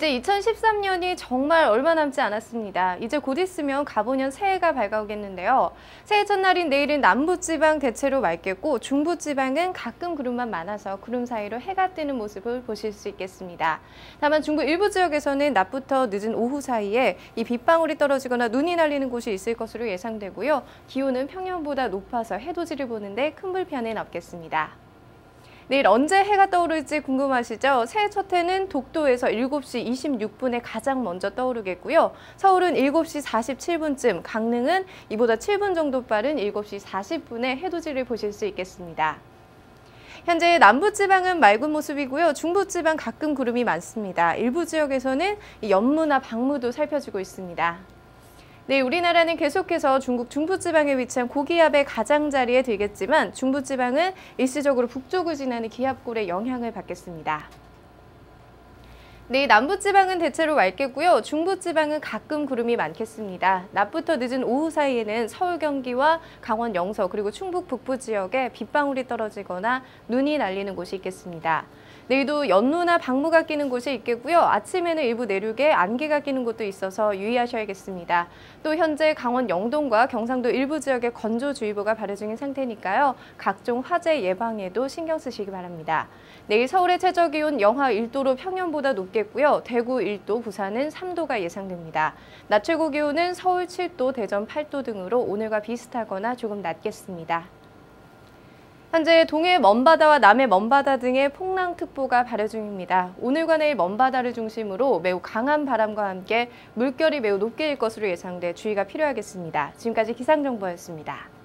이제 2013년이 정말 얼마 남지 않았습니다. 이제 곧 있으면 가보년 새해가 밝아오겠는데요. 새해 첫날인 내일은 남부지방 대체로 맑겠고 중부지방은 가끔 구름만 많아서 구름 사이로 해가 뜨는 모습을 보실 수 있겠습니다. 다만 중부 일부 지역에서는 낮부터 늦은 오후 사이에 이 빗방울이 떨어지거나 눈이 날리는 곳이 있을 것으로 예상되고요. 기온은 평년보다 높아서 해돋이를 보는데 큰 불편은 없겠습니다. 내일 언제 해가 떠오를지 궁금하시죠? 새해 첫 해는 독도에서 7시 26분에 가장 먼저 떠오르겠고요. 서울은 7시 47분쯤, 강릉은 이보다 7분 정도 빠른 7시 40분에 해돋이를 보실 수 있겠습니다. 현재 남부지방은 맑은 모습이고요. 중부지방 가끔 구름이 많습니다. 일부 지역에서는 연무나 방무도 살펴지고 있습니다. 네, 우리나라는 계속해서 중국 중부지방에 위치한 고기압의 가장자리에 들겠지만 중부지방은 일시적으로 북쪽을 지나는 기압골의 영향을 받겠습니다. 네, 남부지방은 대체로 맑겠고요. 중부지방은 가끔 구름이 많겠습니다. 낮부터 늦은 오후 사이에는 서울, 경기와 강원, 영서 그리고 충북 북부 지역에 빗방울이 떨어지거나 눈이 날리는 곳이 있겠습니다. 내일도 연루나 방무가 끼는 곳이 있겠고요. 아침에는 일부 내륙에 안개가 끼는 곳도 있어서 유의하셔야겠습니다. 또 현재 강원 영동과 경상도 일부 지역에 건조주의보가 발효 중인 상태니까요. 각종 화재 예방에도 신경 쓰시기 바랍니다. 내일 서울의 최저기온 영하 1도로 평년보다 높 겠고요. 대구 1도, 부산은 3도가 예상됩니다. 낮 최고 기온은 서울 7도, 대전 8도 등으로 오늘과 비슷하거나 조금 낮겠습니다. 현재 동해 먼바다와 남해 먼바다 등의 풍랑특보가 발효 중입니다. 오늘과 내일 먼바다를 중심으로 매우 강한 바람과 함께 물결이 매우 높게 일 것으로 예상돼 주의가 필요하겠습니다. 지금까지 기상정보였습니다.